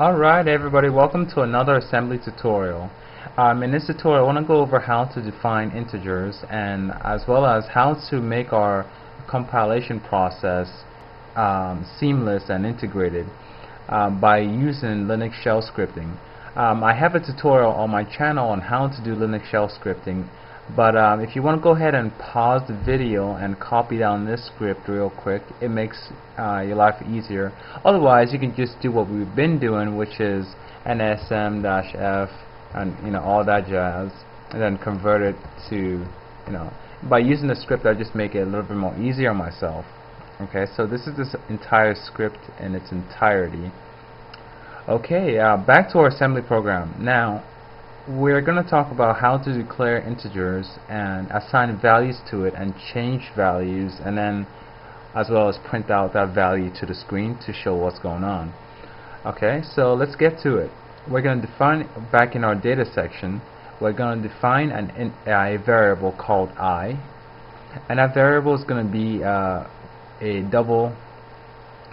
Alright everybody, welcome to another assembly tutorial. Um, in this tutorial I want to go over how to define integers and as well as how to make our compilation process um, seamless and integrated um, by using Linux shell scripting. Um, I have a tutorial on my channel on how to do Linux shell scripting but um, if you want to go ahead and pause the video and copy down this script real quick, it makes uh, your life easier. Otherwise, you can just do what we've been doing, which is nasm-f and you know all that jazz, and then convert it to you know by using the script, I just make it a little bit more easier on myself. Okay, so this is this entire script in its entirety. Okay, uh, back to our assembly program. Now, we're going to talk about how to declare integers and assign values to it and change values and then as well as print out that value to the screen to show what's going on. Okay, so let's get to it. We're going to define, back in our data section, we're going to define an a variable called i and that variable is going to be uh, a double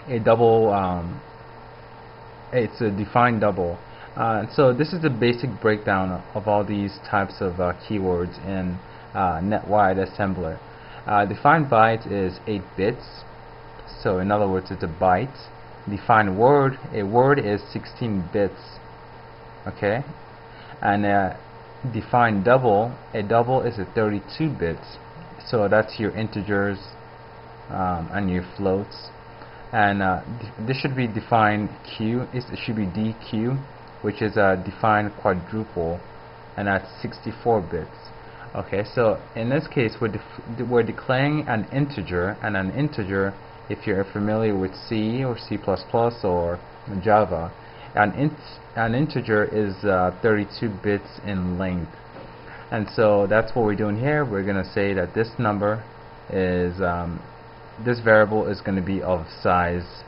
a double um, it's a defined double uh, so this is the basic breakdown of all these types of uh, keywords in uh, NetWide assembler. Uh, defined byte is 8 bits, so in other words it's a byte. Defined word, a word is 16 bits, okay? And uh, defined double, a double is a 32 bits, so that's your integers um, and your floats. And uh, this should be defined Q, it should be DQ which is a defined quadruple and that's 64 bits. Okay so in this case we're, we're declaring an integer and an integer if you're familiar with C or C++ or Java an, int an integer is uh, 32 bits in length. And so that's what we're doing here. We're gonna say that this number is um, this variable is going to be of size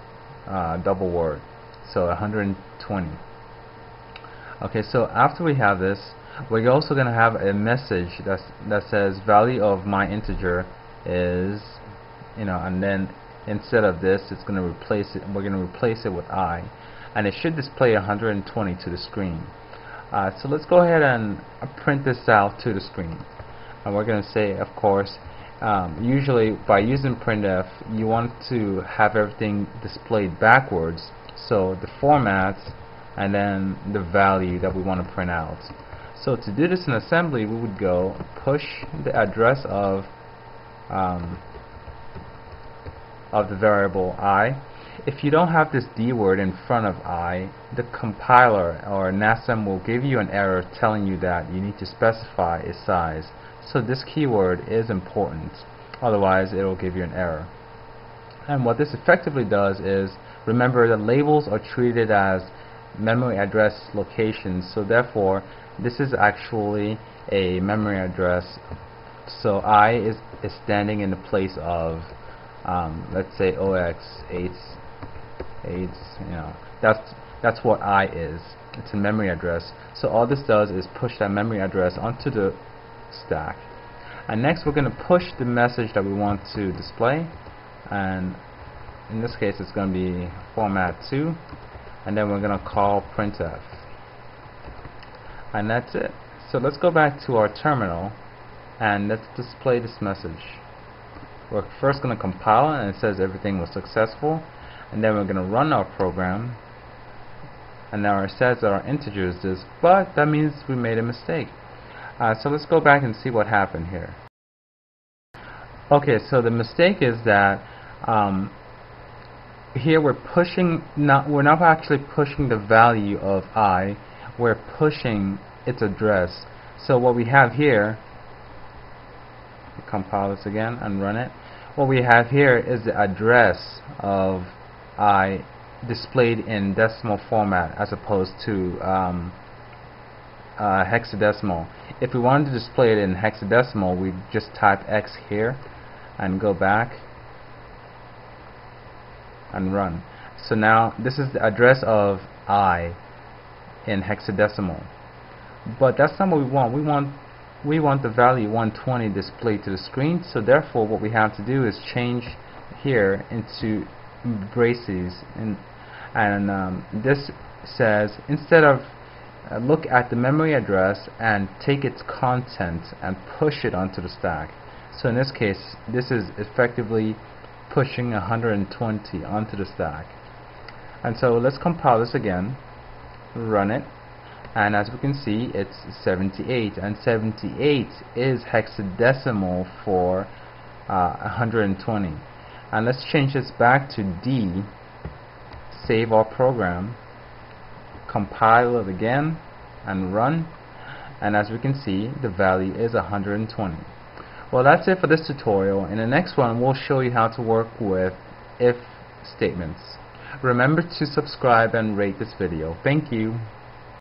uh, double word. So 120 okay so after we have this we're also going to have a message that's, that says value of my integer is you know and then instead of this it's going to replace it we're going to replace it with i and it should display 120 to the screen. Uh, so let's go ahead and print this out to the screen. And we're going to say of course um, usually by using printf you want to have everything displayed backwards. So the format and then the value that we want to print out. So to do this in assembly, we would go push the address of um, of the variable i. If you don't have this d word in front of i, the compiler or NASM will give you an error telling you that you need to specify its size. So this keyword is important, otherwise it will give you an error. And what this effectively does is, remember that labels are treated as memory address locations so therefore this is actually a memory address. So I is, is standing in the place of um, let's say OX 8 8 you know that's that's what I is. It's a memory address. So all this does is push that memory address onto the stack. And next we're going to push the message that we want to display. And in this case it's going to be format 2 and then we're going to call printf. And that's it. So let's go back to our terminal and let's display this message. We're first going to compile it and it says everything was successful. And then we're going to run our program. And now it says that our integer is this but that means we made a mistake. Uh, so let's go back and see what happened here. Okay so the mistake is that um, here we're pushing not we're not actually pushing the value of i we're pushing its address. So what we have here compile this again and run it. What we have here is the address of i displayed in decimal format as opposed to um, uh, hexadecimal. If we wanted to display it in hexadecimal we just type x here and go back and run. So now this is the address of i in hexadecimal. But that's not what we want. We want we want the value 120 displayed to the screen. So therefore what we have to do is change here into braces and and um, this says instead of uh, look at the memory address and take its content and push it onto the stack. So in this case, this is effectively pushing 120 onto the stack. And so let's compile this again, run it, and as we can see it's 78 and 78 is hexadecimal for uh, 120 and let's change this back to D. Save our program. Compile it again and run. And as we can see the value is 120 well that's it for this tutorial. In the next one we'll show you how to work with if statements. Remember to subscribe and rate this video. Thank you